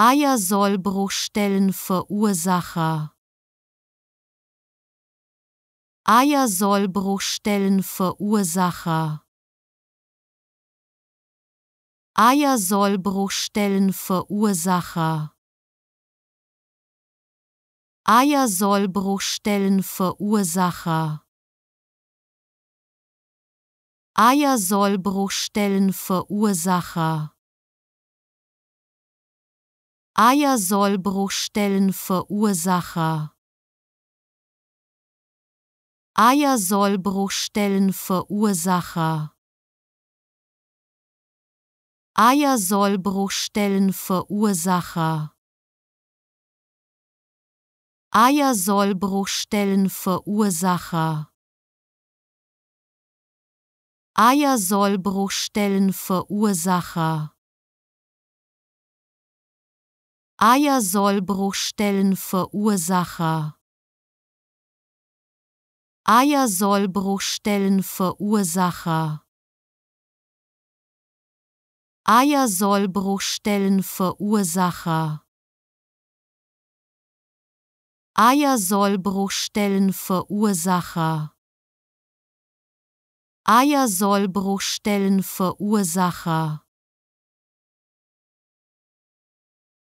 Eiersollbruchstellenverursacher Eiersollbruchstellenverursacher Eiersollbruchstellenverursacher Eiersollbruchstellenverursacher Eiersollbruchstellenverursacher Eiersollbruchstellenverursacher Eiersollbruchstellenverursacher Eiersollbruchstellenverursacher Eiersollbruchstellenverursacher Eiersollbruchstellenverursacher Eiersollbruchstellenverursacher. Eiersollbruchstellenverursacher. Eiersollbruchstellenverursacher. Eiersollbruchstellenverursacher. Eiersollbruchstellenverursacher.